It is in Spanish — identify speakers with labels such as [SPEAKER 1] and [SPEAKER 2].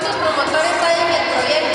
[SPEAKER 1] ¿Cuántos promotores hay en el proyecto?